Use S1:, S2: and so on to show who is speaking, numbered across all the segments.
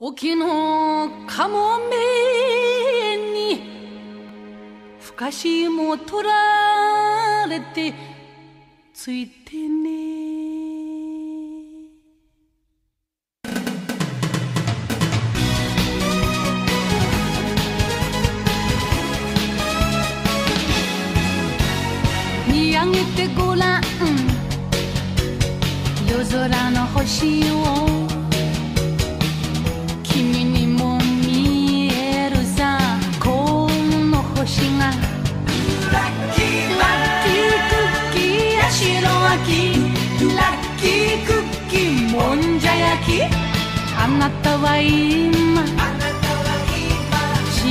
S1: 沖のかもめにふかしも取られてついてね。見上げてごらん。夜空の星をあなたは今幸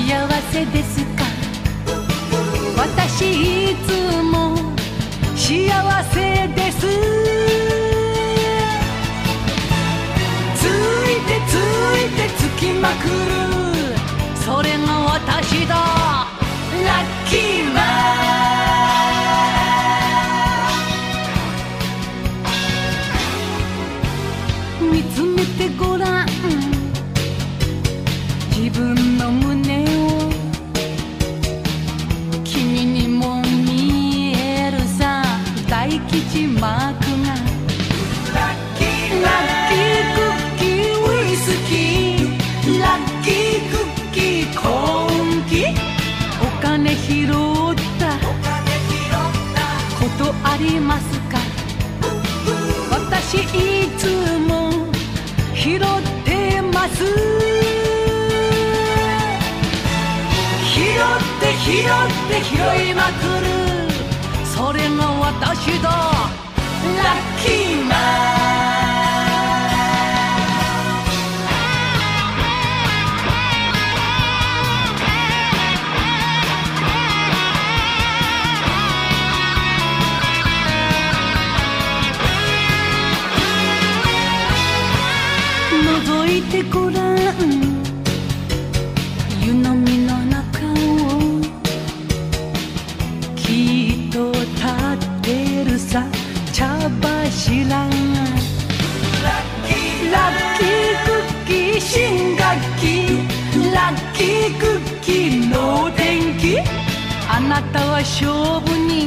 S1: せですか？私いつも幸せです。ついてついてつきまくる。それが私だラッキーマン。見つてごらん自分の胸を君にも見えるさ大吉マークが
S2: ラッキー
S1: ラッキークッキーウイスキーラッキークッキーコーンキお金拾った
S2: お金拾った。
S1: ことありますか？私いつも拾ってます。拾って拾って拾いまくる。それが私だラッキーマン。柱が
S2: ラッキー
S1: ラッキークッキー新学期。ラッキークッキーの天気。あなたは勝負に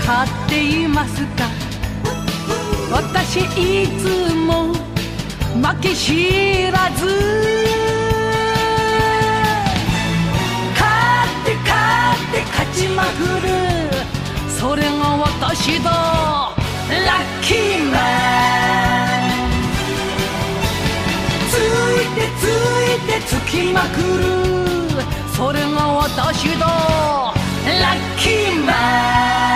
S2: 勝
S1: っていますか？私いつも負け知らず。勝って勝って勝ちまくる。それが私だきまくる。それが私だラッキーマン。